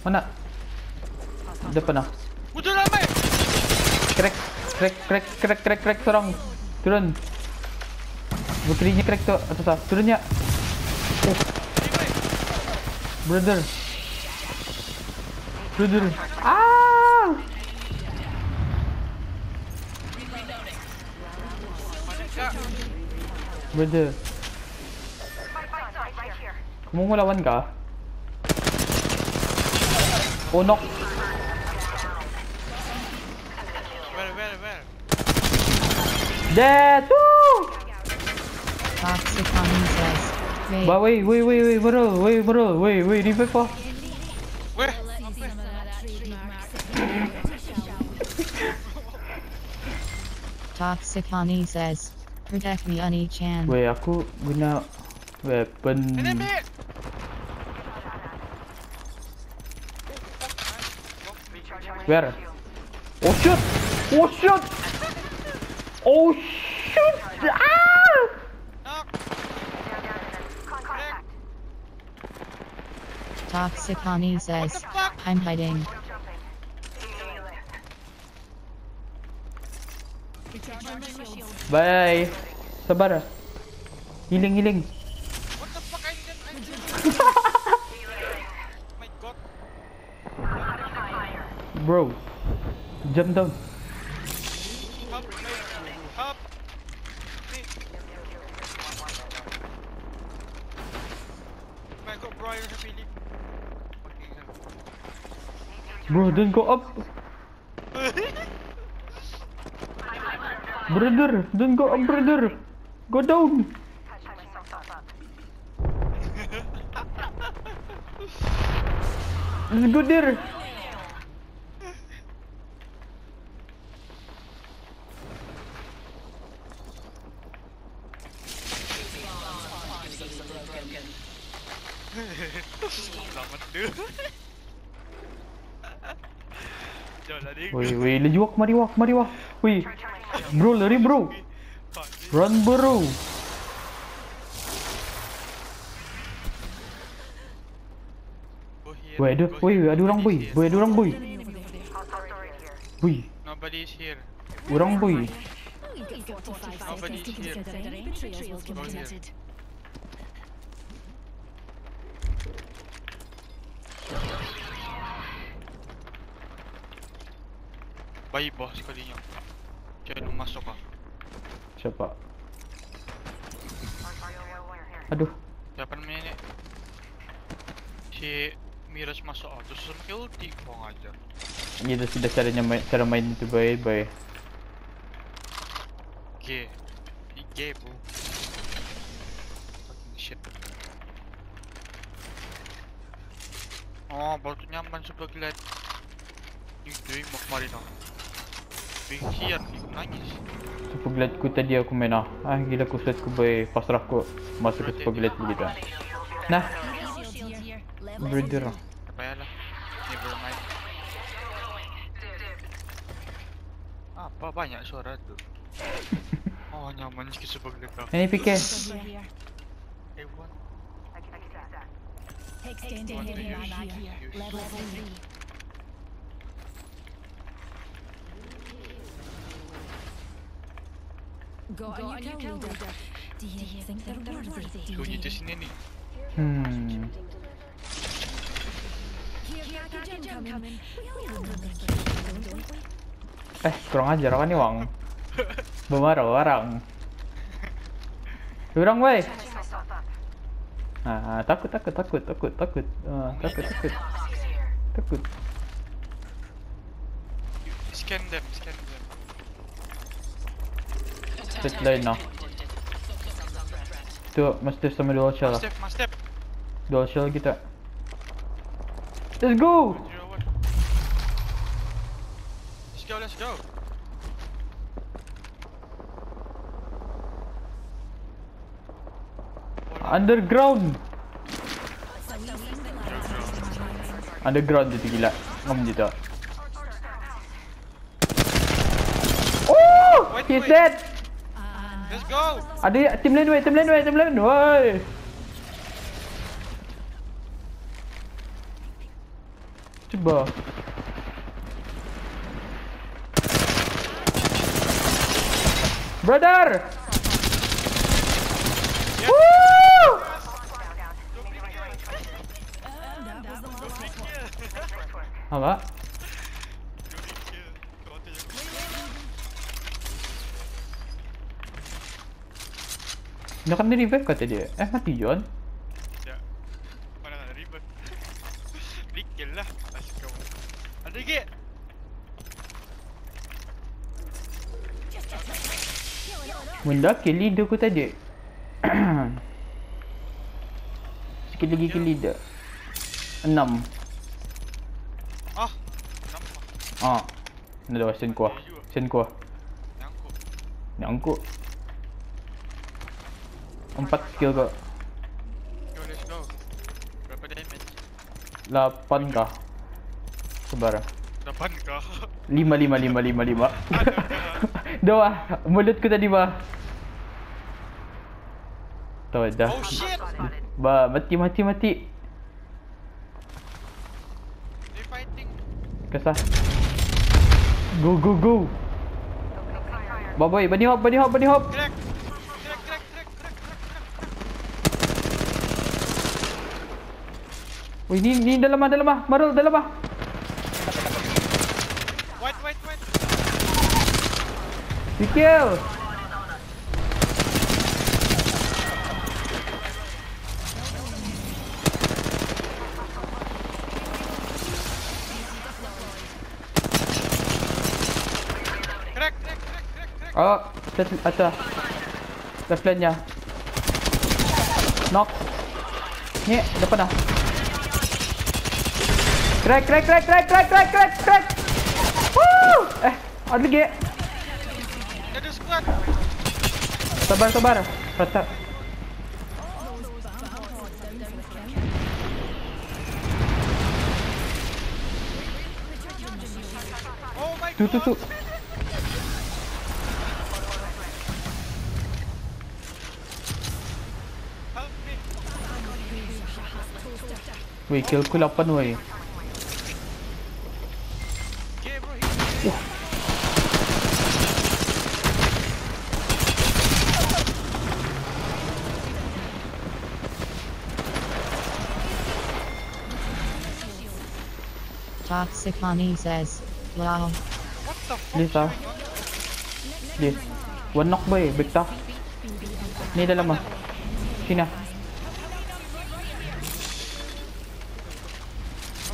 Mana? Depan ah. Udah ramai. Crack, crack, crack, crack, crack, crack seorang. Turun. Butrinya crack tu atas ah. Turun ya. Oh, brother. Brother. Ah! Brother. Kamu mau lawan kah? Oh knock. Well, well, well. Dead. Woo! Toxic Honey says, Ray, Ba, wait, wait, wait, wait, bro, wait, bro, wait, wait, revive pa. Weh, Toxic Honey says, protect me Honey Chan. Wait, aku guna weapon. Enemy. Where? Oh shit! Oh shit! Oh shit! Ah! Toxic Honey says. I'm hiding. Bye. Sabar. Healing, healing. Bro. Jump down. Bro, don't go up. Brother, don't go up, brother. Go down. Let's go there. Dia. Wait, wait, lagi walk, mari walk, mari walk. Wait, bro, lari bro. Run bro. Wait, ada, here, ada orang boy. here. ada orang boy. Boy, Nobody is here. orang boy. You've got 45 Nobody to here. Baik bos sekalinya. Jangan masuk ah. Siapa? Aduh, Siapa namanya ni? Si Miras masuk ah. Terus sama kayak ulti Kurang ajar. ini sudah caranya main, cara main itu bye bye. Gay. Ni gay bro. Fucking shit. Oh, baru tu nyaman sebelah kilat. Ni dia mau kemarin ah. Bingkian ni nangis. Super glad ku tadi aku main ah. Ah gila ku set ku bye pasrah ku masuk ke super glad begitu. ah. Nah, brother. ah. Tak payahlah. Never mind. Apa banyak suara tu? Oh nyaman sikit sebagai kau. Ini PK. Eh heavy mag here. Level 3. Kill leader. Do you think they're worthy? Hmm. Eh, kurang ajar apa nih, Wang? Bemarah orang. Kurang, weh. Ah, takut, takut, takut, takut, takut. Ah, takut, takut. Takut. Scan them, scan them. Set line nah. Tu, mesti sama dual shell lah. Step, mas step. Dual shell kita. Let's go! Let's go, let's go. Underground! Underground je tu gila. Ngam je tu. Oh! He's dead! Go. Ada team lain weh, team lain weh, team lain. Woi. Coba. Brother! Woo! Apa? Dia kan di-revive kata dia. Eh, mati John. Mana nak lah. Ada. Benda kill leader ku tadi. Sikit lagi kill leader. Enam. Ah. Nampak. Ah. Ini dah sen kuah. Sen kuah. Nyangkut. Nyangkut. Empat skill kau. Yo, let's go. Berapa damage? Lapan kah? Sebar. Lapan kah? Lima, lima, lima, lima, lima. Dua. Mulutku tadi bah. Tahu dah. Oh shit! Ba, mati, mati, mati. They fighting. Kesah. Go, go, go. Bye bye, bunny hop, bunny hop, bunny hop. Crack! Crack, crack, crack, crack, crack. Wih, ni ni dalam ah, dalam ah. Marul dalam ah. Crack, crack, crack, crack. Oh, left atas. Left lane nya. Knock. Ni depan dah. Crack, crack, crack, crack, crack, crack, crack, crack. Woo! Eh, ada lagi. Ada squad. Sabar, sabar. Patah. Oh my Tu, tu, tu. Help me. Weh, kill ku 8 weh. Toxicani says, wow. What the fuck? Please ah. Please. One knock boy, Victor. Ni dalam ah. Sini ah.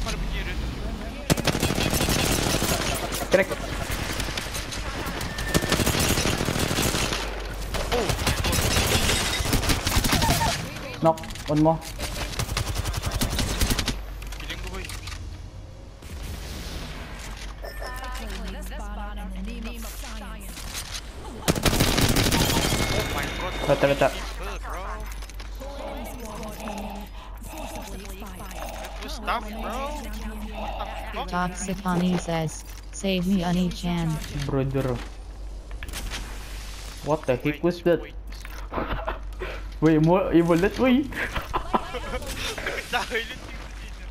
Apa ada bunyi dia? Crack. Knock. One more. My god. Letak, letak. Good, bro. That was tough, bro. What the fuck? Toxicani says, save me Ani-chan. Brother. What the heck was that? Wait. Wait, more evil that way. Dahil yung team niya.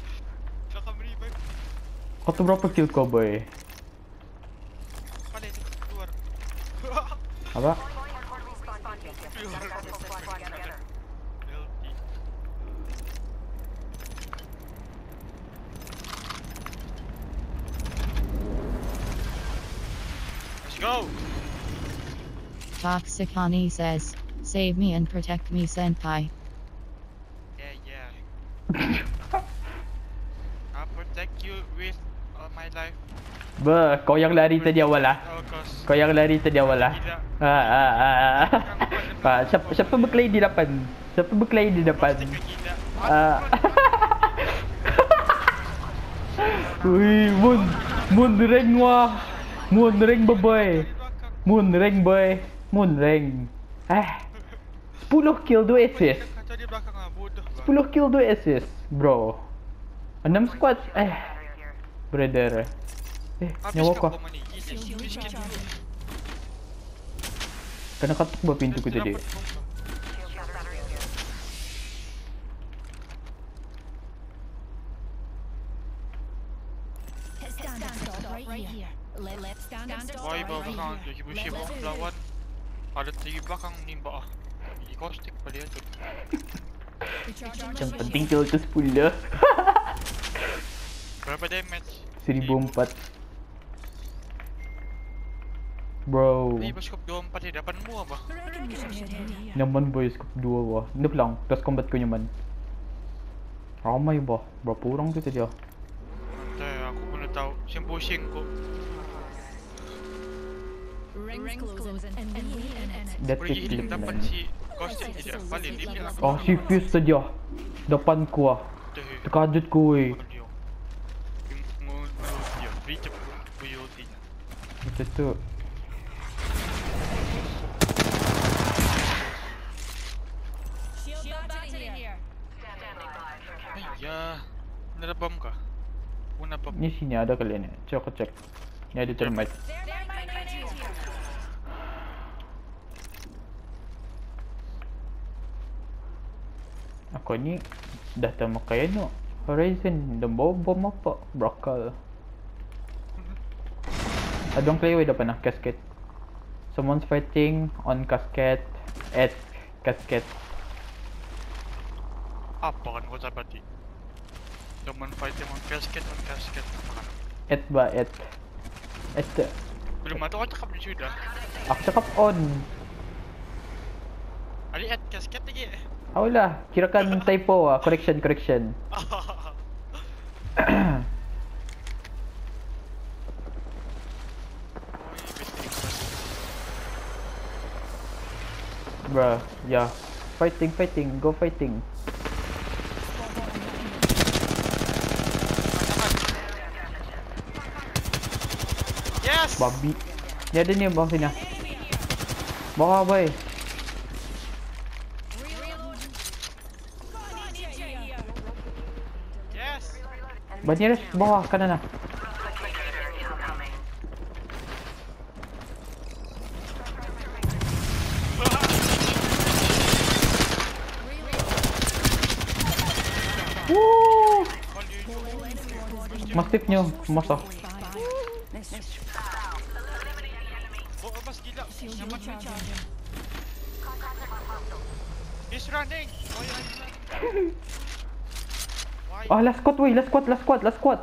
Saka revive. Kau tu berapa kill kau boy? Palit. Keluar. Apa? Go. Toxicani says, save me and protect me senpai. Yeah, yeah. I'll protect you with all my life. Bah, kau yang lari tadi awal lah. Oh, Kau yang lari tadi awal lah. Tidak. Ah, ah, ah. ah. siapa, siapa berkelahi di depan? Siapa berkelahi di depan? Ah. Ui. Moon ring wah. Moon ring boy. Moon ring boy. Moon ring. Eh. 10 kill 2 assist. Kacau di belakang ah, bodoh. bang. 10 kill 2 assist, bro. 6 squad. Eh. Brother. Eh, nyawa kau. Kena katuk bah pintu ku tadi. Dapat bom. stand up stop right here. Let, let's stand up stop Why right ba mo ang lawan? Halat sige bakang nimba ah. Hindi caustic pala yan. Recharging Yang penting kill tu 10 Berapa damage? 1004 Bro Hindi ba scope 24 eh? Dapan mo ba? I reckon we should head here. Nyaman boy scope 2 ba Hindi lang Tapos combat ko nyaman Ramai ba Berapa orang kita dia Antay, ako pun tahu. Siyang pushing man tidak. Paling limit lah. Oh si Fuse dia Depan ku ah Terkajut ku eh dia. Niya. Macam tu ya. Narabam ka? Una pa. Ni sini ada kali ni Cek aku cek Ni ada termite There my knight here. Aku ni Dah tak makan no Horizon Dah bawa bom apa Brocal Adong play away depan lah Casket Someone's fighting On casket At casket Apa kan kau sabat di? Teman fight emang casket on casket. At ba at At Belum ada kau cakap sudah. Aku cakap on Ali at casket lagi. Oh lah Kirakan typo ah Correction correction. Bruh Yeah Fighting fighting. Go fighting. Yes. Babi. Ni ada ni bawah sini ah. Bawah boy Yes. Banyak dah bawah kanan lah Woo! Masifnya Masa Oh, mas gila. Nyaman recharging. He's running. Ah last squad wey Last squad Last squad Last squad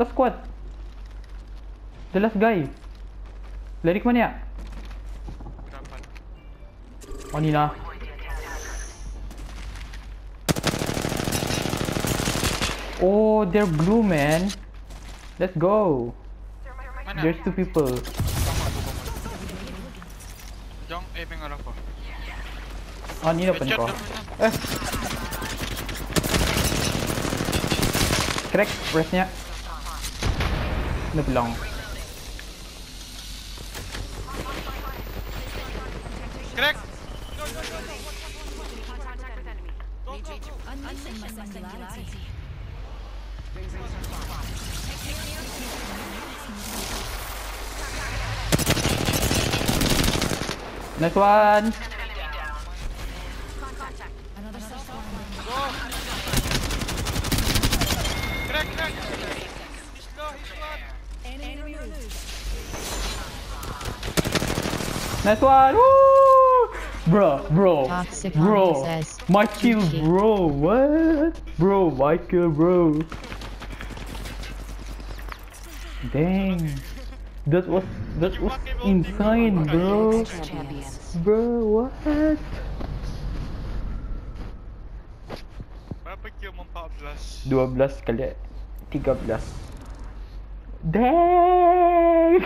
Last squad The last guy Lari ke mana ya? Oh ni lah Oh they're blue man Let's go Mana? There's two people Jong, eh, pengarah ko. Oh ni depan Headshot kau. Eh Crack pressnya Dia belong. Crack! Nice one Nice one Woo! Bro, bro Toxic Bro says, My kill bro What? Bro, my kill bro Dang That was That was insane bro Bro, what? Berapa kill 14? 12 kali tiga belas. Dang!